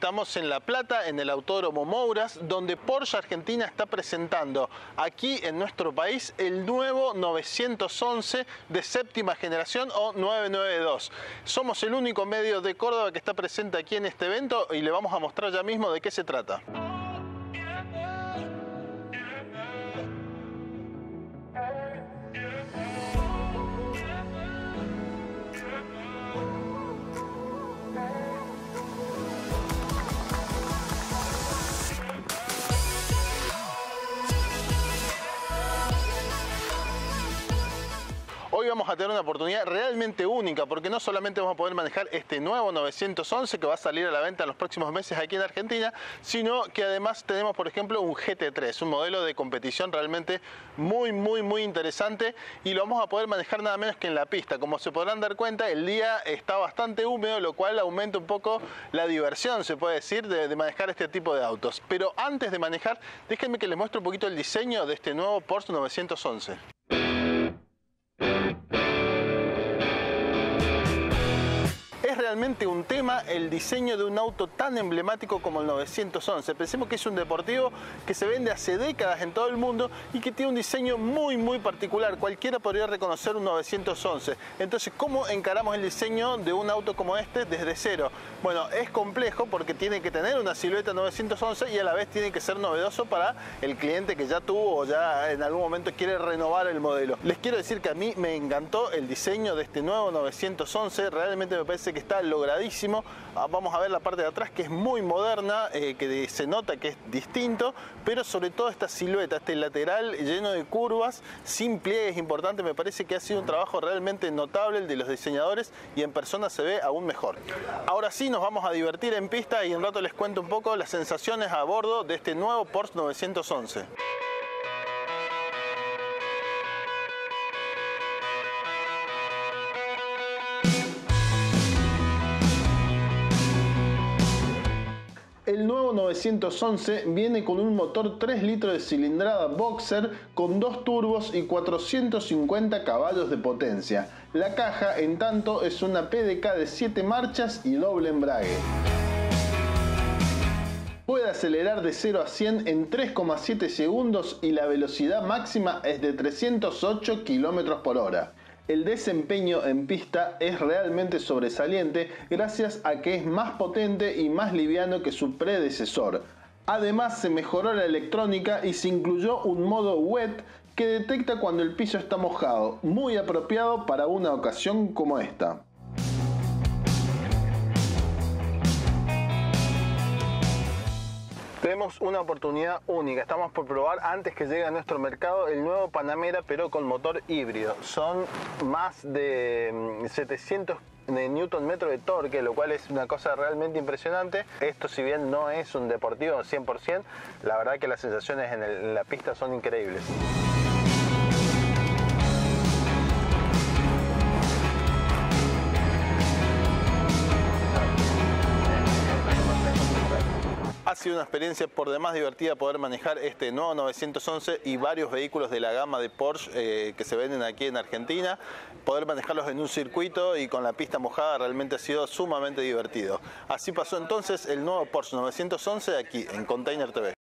Estamos en La Plata, en el Autódromo Mouras, donde Porsche Argentina está presentando aquí en nuestro país el nuevo 911 de séptima generación o 992. Somos el único medio de Córdoba que está presente aquí en este evento y le vamos a mostrar ya mismo de qué se trata. Vamos a tener una oportunidad realmente única porque no solamente vamos a poder manejar este nuevo 911 que va a salir a la venta en los próximos meses aquí en Argentina, sino que además tenemos por ejemplo un GT3, un modelo de competición realmente muy muy muy interesante y lo vamos a poder manejar nada menos que en la pista. Como se podrán dar cuenta el día está bastante húmedo lo cual aumenta un poco la diversión se puede decir de, manejar este tipo de autos. Pero antes de manejar déjenme que les muestre un poquito el diseño de este nuevo Porsche 911. Realmente un tema el diseño de un auto tan emblemático como el 911. Pensemos que es un deportivo que se vende hace décadas en todo el mundo y que tiene un diseño muy muy particular. Cualquiera podría reconocer un 911. Entonces, ¿cómo encaramos el diseño de un auto como este desde cero? Bueno, es complejo porque tiene que tener una silueta 911 y a la vez tiene que ser novedoso para el cliente que ya tuvo o ya en algún momento quiere renovar el modelo. Les quiero decir que a mí me encantó el diseño de este nuevo 911. Realmente me parece que está logradísimo. Ah, vamos a ver la parte de atrás que es muy moderna, eh, que se nota que es distinto, pero sobre todo esta silueta, este lateral lleno de curvas, sin pliegues importante, me parece que ha sido un trabajo realmente notable el de los diseñadores y en persona se ve aún mejor. Ahora sí nos vamos a divertir en pista y en rato les cuento un poco las sensaciones a bordo de este nuevo Porsche 911. El nuevo 911 viene con un motor 3 litros de cilindrada boxer con dos turbos y 450 caballos de potencia. La caja, en tanto, es una PDK de 7 marchas y doble embrague. Puede acelerar de 0 a 100 en 3,7 segundos y la velocidad máxima es de 308 km por hora el desempeño en pista es realmente sobresaliente gracias a que es más potente y más liviano que su predecesor. Además se mejoró la electrónica y se incluyó un modo wet que detecta cuando el piso está mojado, muy apropiado para una ocasión como esta. Tenemos una oportunidad única, estamos por probar antes que llegue a nuestro mercado el nuevo Panamera pero con motor híbrido. Son más de 700 mm, newton metro de torque, lo cual es una cosa realmente impresionante. Esto si bien no es un deportivo 100%, la verdad que las sensaciones en la pista son increíbles. Sido una experiencia por demás divertida poder manejar este nuevo 911 y varios vehículos de la gama de Porsche eh, que se venden aquí en Argentina. Poder manejarlos en un circuito y con la pista mojada realmente ha sido sumamente divertido. Así pasó entonces el nuevo Porsche 911 aquí en Container TV.